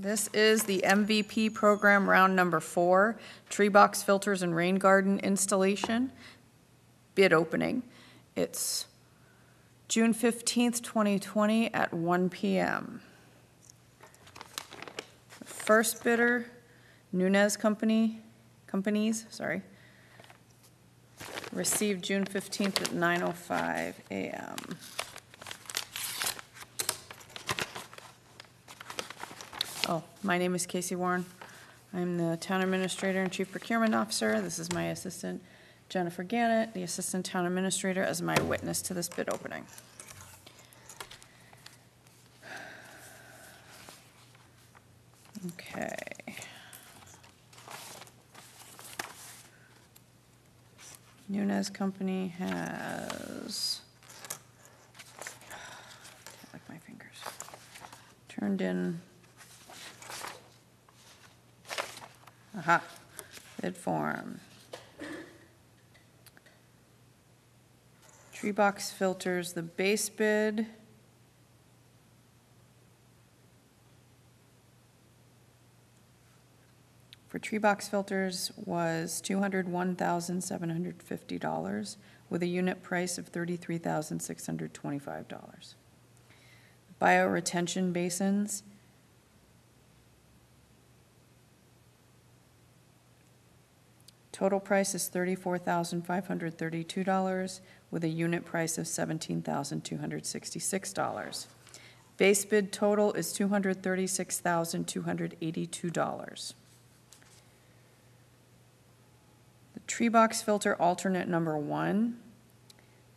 This is the MVP program, round number four, tree box filters and rain garden installation, bid opening. It's June 15th, 2020 at 1 PM. First bidder, Nunez Company, Companies, sorry, received June 15th at 9:05 AM. Oh, my name is Kayce Warren. I'm the Town Administrator and Chief Procurement Officer. This is my assistant Jennifer Gannett, the Assistant Town Administrator, as my witness to this bid opening. Okay. Nunez Company has, like my fingers, turned in, aha, bid form. Tree box filters, the base bid. For tree box filters was two hundred one thousand seven hundred fifty dollars with a unit price of thirty-three thousand six hundred twenty-five dollars. Bioretention basins. Total price is thirty-four thousand five hundred thirty-two dollars with a unit price of seventeen thousand two hundred sixty-six dollars. Base bid total is two hundred thirty-six thousand two hundred eighty-two dollars. The tree box filter alternate number one,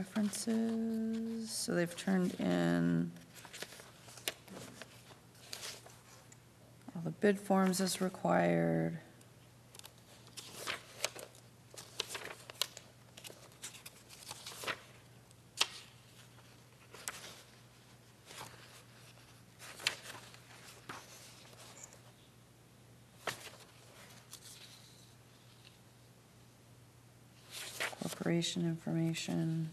References, so they've turned in all the bid forms as required. Corporation information.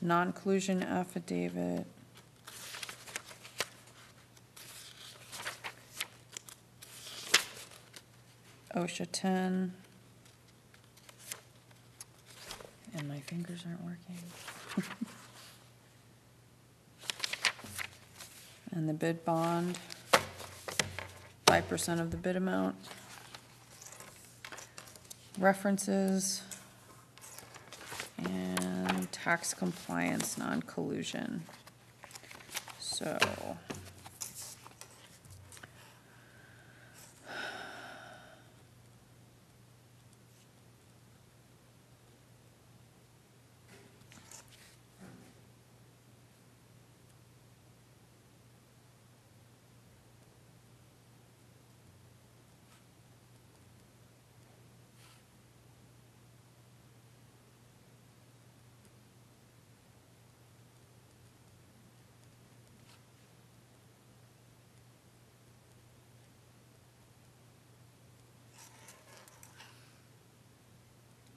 Non-collusion affidavit. OSHA ten. And my fingers aren't working. And the bid bond, five percent of the bid amount. References. And tax compliance, non-collusion. So.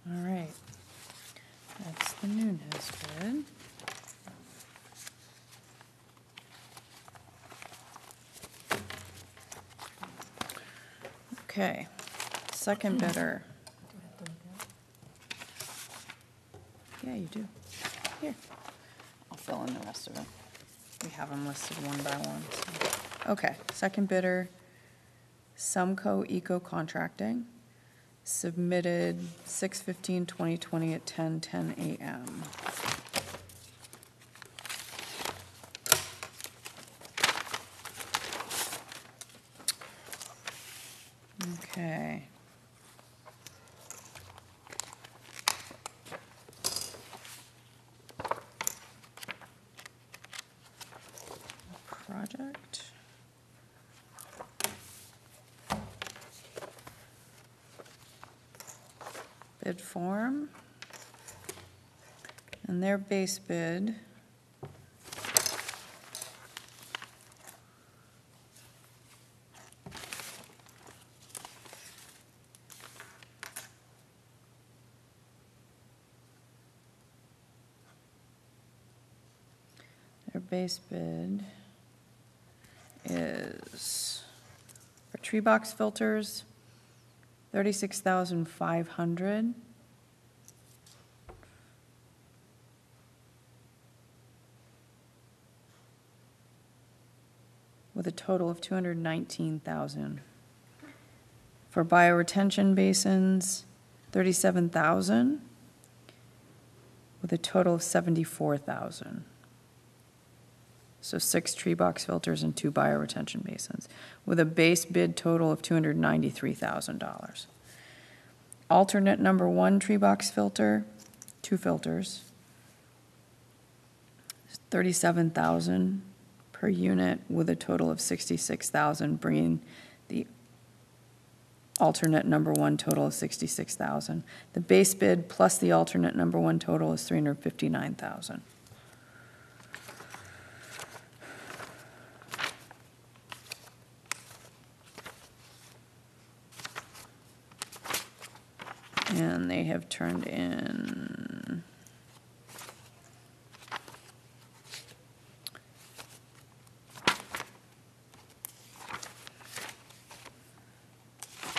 All right. That's the Nunez bid. Okay, second bidder. Yeah, you do. Here, I'll fill in the rest of it. We have them listed one by one. so. Okay, second bidder, Sumco Eco Contracting submitted 6/15/2020 at 10:10 a.m. Okay. project. Bid form. And their base bid. Their base bid is, for tree box filters, thirty-six thousand five hundred. With a total of two hundred nineteen thousand. For bioretention basins, thirty-seven thousand. With a total of seventy-four thousand so six tree box filters and two bioretention basins, with a base bid total of $293,000. Alternate number one tree box filter, two filters, 37,000 per unit with a total of 66,000 bringing the alternate number one total of 66,000. The base bid plus the alternate number one total is 359,000. And they have turned in.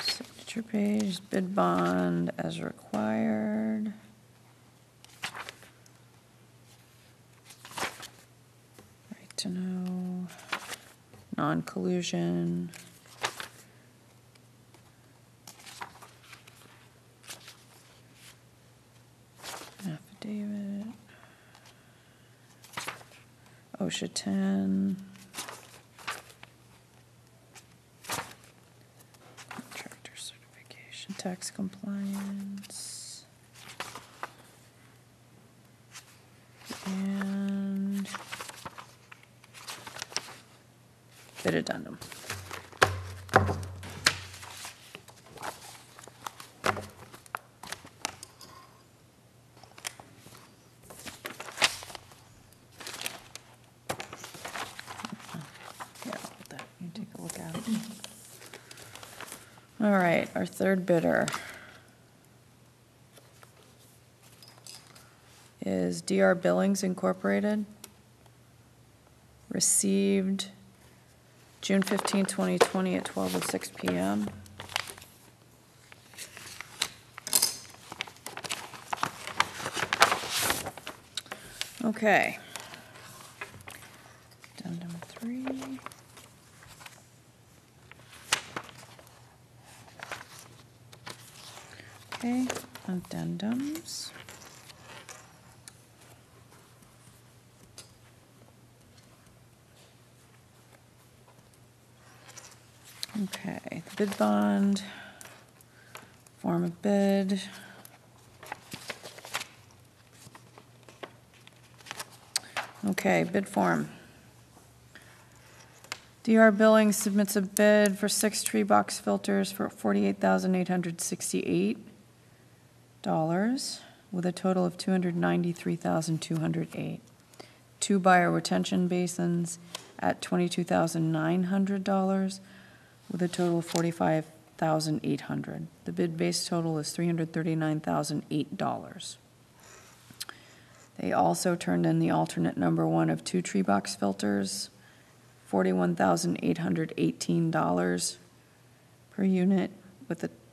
Signature page, bid bond as required. Right to know, non-collusion. Affidavit. OSHA 10. Contractor certification, tax compliance. And bid addendum. Yeah, I'll put that, you take a look at it. All right, our third bidder is DR Billings Incorporated. Received June 15, 2020 at 12:06 PM. Okay. Addendum three. Okay, addendums. Okay, the bid bond, form of bid. Okay, bid form. DR Billing submits a bid for six tree box filters for forty-eight thousand eight hundred sixty-eight dollars with a total of two hundred ninety-three thousand two hundred eight. Two bioretention basins at twenty-two thousand nine hundred dollars with a total of forty-five thousand eight hundred. The bid base total is three hundred thirty-nine thousand eight dollars. They also turned in the alternate number one of two tree box filters, forty-one thousand eight hundred eighteen dollars per unit, with a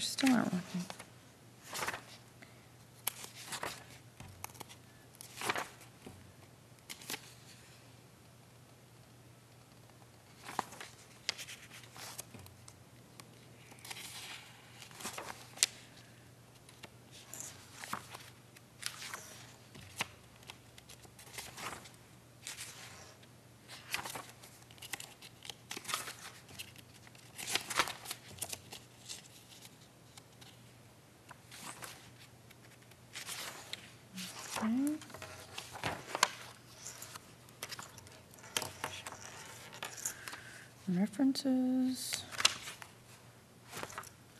still aren't working. Okay. References.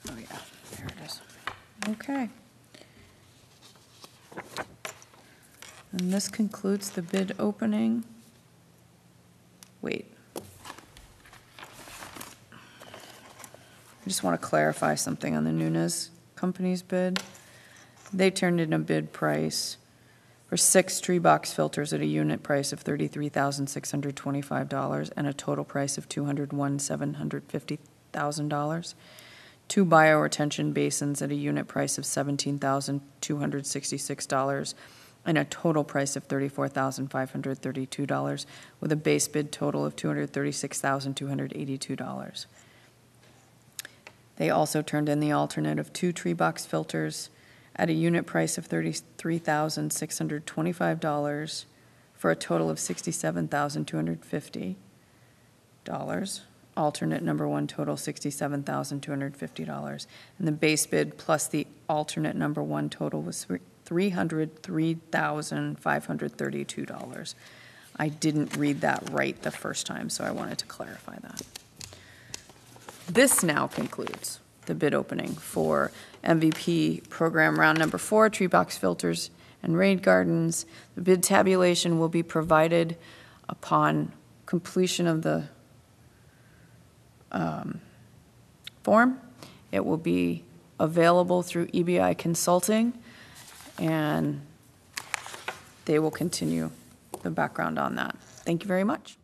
Oh, yeah, there it is. Okay. And this concludes the bid opening. Wait. I just want to clarify something on the Nunes Company's bid. They turned in a bid price for six tree box filters at a unit price of thirty-three thousand six hundred twenty-five dollars and a total price of two hundred one seven hundred fifty thousand dollars. Two bioretention basins at a unit price of seventeen thousand two hundred sixty-six dollars and a total price of thirty-four thousand five hundred thirty-two dollars with a base bid total of two hundred thirty-six thousand two hundred eighty-two dollars. They also turned in the alternate of two tree box filters at a unit price of thirty-three thousand six hundred twenty-five dollars for a total of sixty-seven thousand two hundred fifty dollars. Alternate number one total sixty-seven thousand two hundred fifty dollars. And the base bid plus the alternate number one total was three hundred three thousand five hundred thirty-two dollars. I didn't read that right the first time, so I wanted to clarify that. This now concludes the bid opening for MVP program round number four, tree box filters and rain gardens. The bid tabulation will be provided upon completion of the um, form. It will be available through EBI Consulting, and they will continue the background on that. Thank you very much.